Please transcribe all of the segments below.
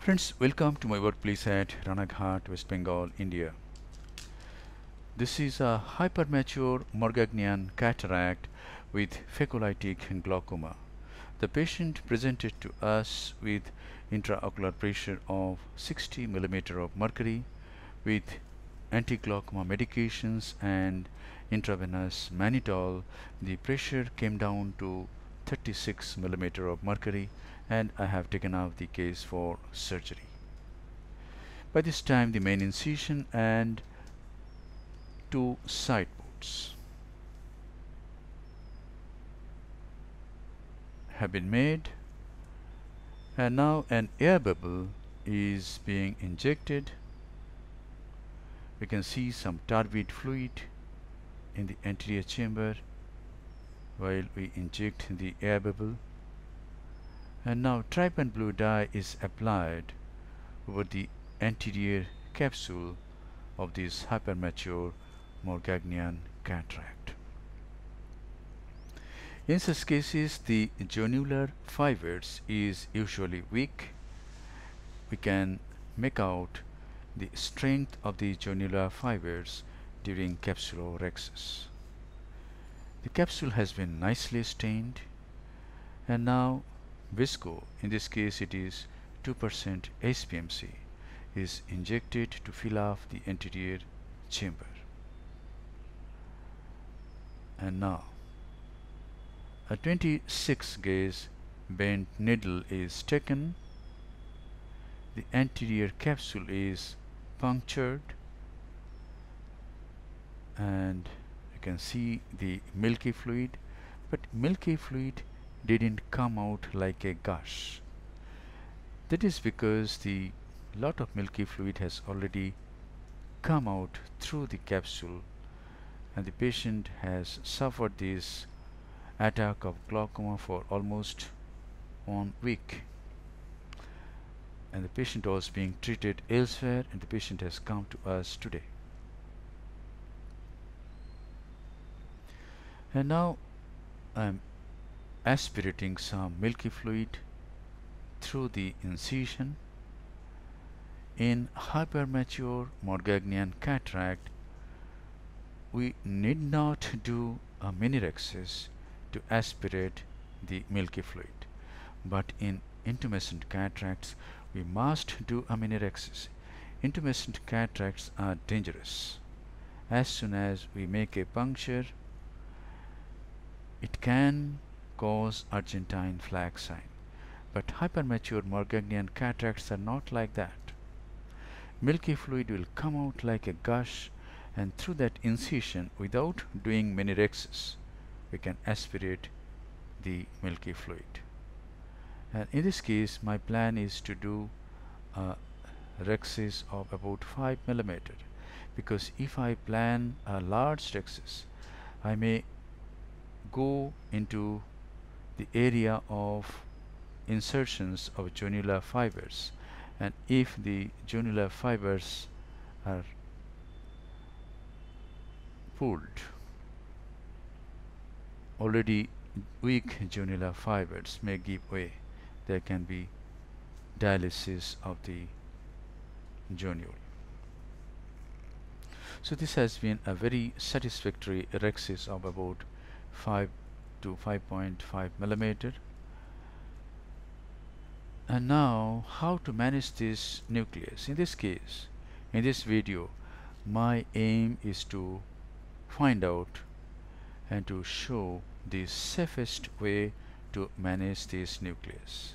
Friends, welcome to my workplace at Ranaghat, West Bengal, India. This is a hypermature Morgagnian cataract with phacolytic glaucoma. The patient presented to us with intraocular pressure of 60 millimeter of mercury with anti-glaucoma medications and intravenous mannitol. The pressure came down to 36 millimeter of mercury and I have taken out the case for surgery. By this time the main incision and two side ports have been made and now an air bubble is being injected we can see some turbid fluid in the anterior chamber while we inject the air bubble and now trypan blue dye is applied over the anterior capsule of this hypermature Morgagnian cataract. In such cases the zonular fibers is usually weak. We can make out the strength of the zonular fibers during capsulorhexis. The capsule has been nicely stained and now visco in this case it is 2% HPMC is injected to fill up the anterior chamber. And now a 26 gauge bent needle is taken. The anterior capsule is punctured. And you can see the milky fluid but milky fluid didn't come out like a gush. That is because the lot of milky fluid has already come out through the capsule and the patient has suffered this attack of glaucoma for almost one week and the patient was being treated elsewhere and the patient has come to us today and now I'm aspirating some milky fluid through the incision. In hypermature Morgagnian cataract, we need not do a minirhexis to aspirate the milky fluid. But in intumescent cataracts, we must do a minirhexis. Intumescent cataracts are dangerous. As soon as we make a puncture, it can cause Argentine flag sign. But hypermature Morgagnian cataracts are not like that. Milky fluid will come out like a gush and through that incision without doing minirhexis we can aspirate the milky fluid. And in this case my plan is to do uh, a rhexis of about 5 millimeter because if I plan a large rhexis I may go into the area of insertions of zonular fibers. And if the zonular fibers are pulled already weak zonular fibers may give way. There can be dialysis of the zonule so this has been a very satisfactory rhexis of about 5 to 5.5 millimeter. And now how to manage this nucleus? In this case in this video my aim is to find out and to show the safest way to manage this nucleus.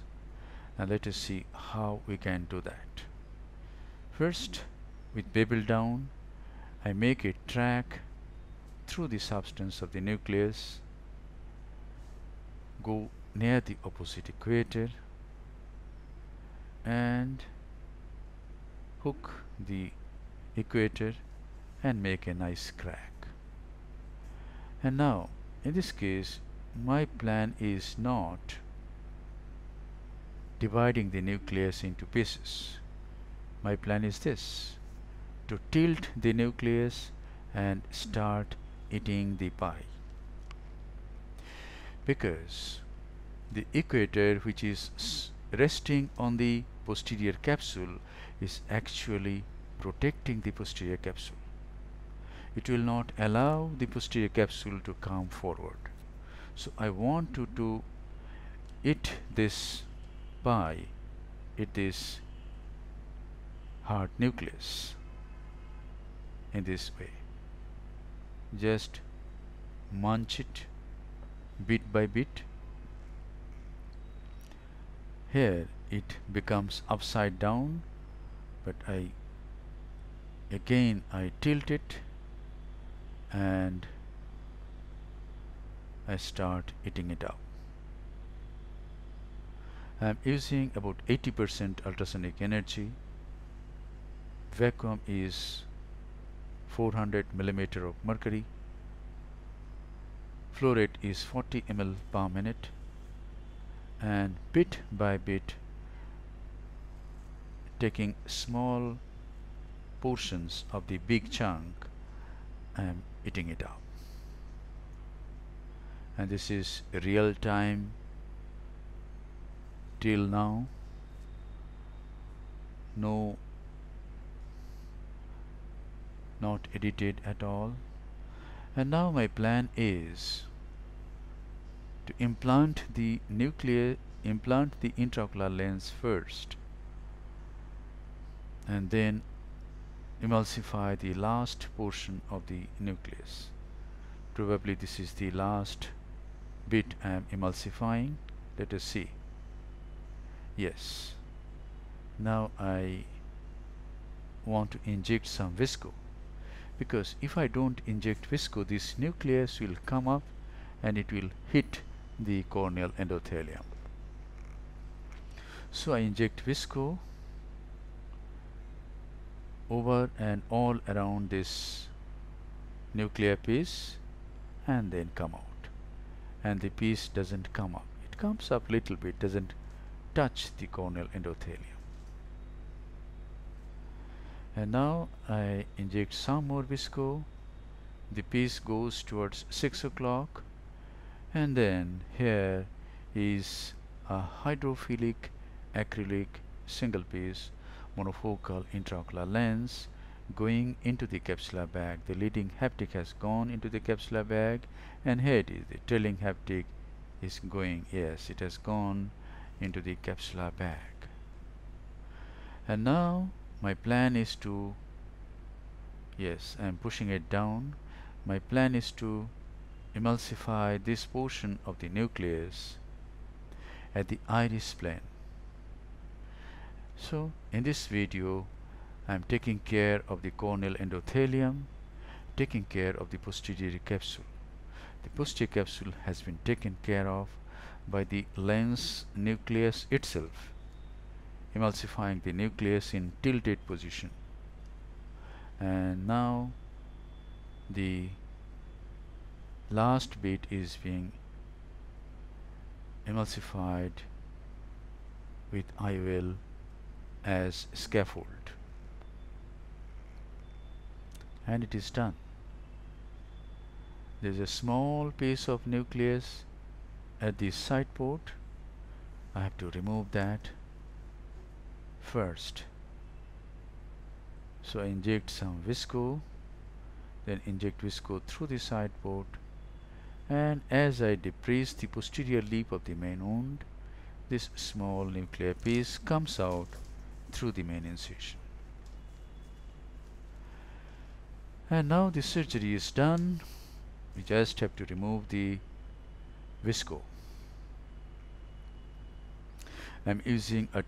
Now let us see how we can do that. First with bevel down I make a track through the substance of the nucleus go near the opposite equator and hook the equator and make a nice crack. And now in this case my plan is not dividing the nucleus into pieces. My plan is this to tilt the nucleus and start eating the pie because the equator which is resting on the posterior capsule is actually protecting the posterior capsule. It will not allow the posterior capsule to come forward. So I want to do it this by it this hard nucleus in this way. Just munch it bit by bit. Here it becomes upside down but I again I tilt it and I start eating it up. I'm using about 80% ultrasonic energy. Vacuum is 400 millimeter of mercury. Flow rate is 40 ml per minute and bit by bit taking small portions of the big chunk am eating it up. And this is real time till now. No not edited at all and now my plan is to implant the nuclear implant the intraocular lens first. And then emulsify the last portion of the nucleus. Probably this is the last bit I am emulsifying. Let us see. Yes. Now I want to inject some visco because if I don't inject visco this nucleus will come up and it will hit the corneal endothelium. So I inject visco over and all around this nuclear piece and then come out. And the piece doesn't come up. It comes up little bit doesn't touch the corneal endothelium and now I inject some more visco. The piece goes towards 6 o'clock. And then here is a hydrophilic acrylic single piece monofocal intraocular lens going into the capsular bag. The leading haptic has gone into the capsular bag and here it is. The trailing haptic is going. Yes it has gone into the capsular bag. And now my plan is to yes I am pushing it down. My plan is to emulsify this portion of the nucleus at the iris plane. So in this video I am taking care of the corneal endothelium taking care of the posterior capsule. The posterior capsule has been taken care of by the lens nucleus itself emulsifying the nucleus in tilted position. And now the last bit is being emulsified with IOL as scaffold. And it is done. There is a small piece of nucleus at the side port. I have to remove that first so I inject some visco then inject visco through the side port and as I depress the posterior lip of the main wound this small nuclear piece comes out through the main incision. And now the surgery is done. We just have to remove the visco. I'm using a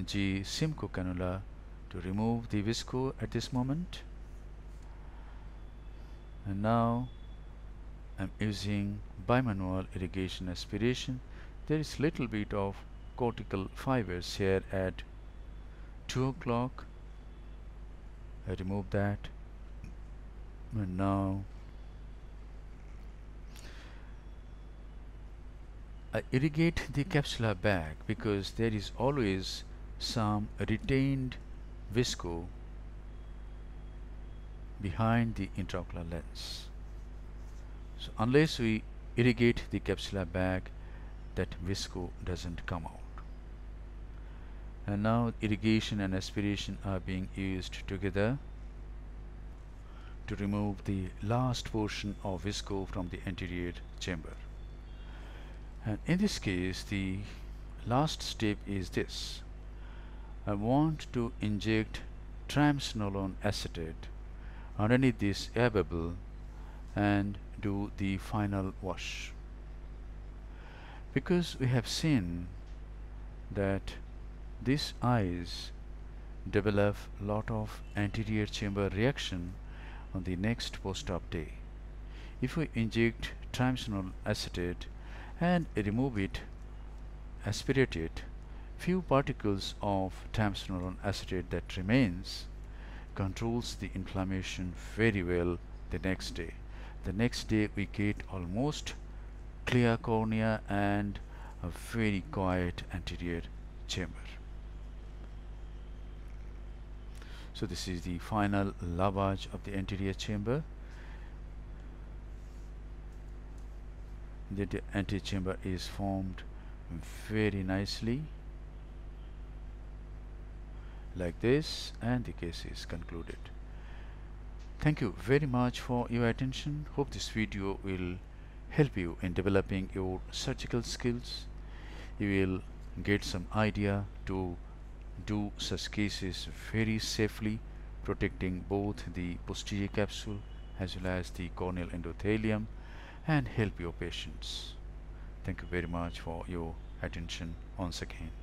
23G Simcoe cannula to remove the visco at this moment. And now I'm using bimanual irrigation aspiration. There is little bit of cortical fibers here at 2 o'clock I remove that and now I irrigate the capsular bag because there is always some retained visco behind the intraocular lens. So unless we irrigate the capsular bag that visco doesn't come out. And now irrigation and aspiration are being used together to remove the last portion of visco from the anterior chamber. And in this case the last step is this I want to inject triamcinolone acetate underneath this air bubble and do the final wash because we have seen that these eyes develop a lot of anterior chamber reaction on the next post-op day. If we inject triamcinolone acetate and remove it, aspirate it, few particles of triamcinolone acetate that remains controls the inflammation very well the next day. The next day we get almost clear cornea and a very quiet anterior chamber. So this is the final lavage of the anterior chamber. The anterior chamber is formed very nicely like this and the case is concluded. Thank you very much for your attention. Hope this video will help you in developing your surgical skills. You will get some idea to do such cases very safely protecting both the posterior capsule as well as the corneal endothelium and help your patients. Thank you very much for your attention once again.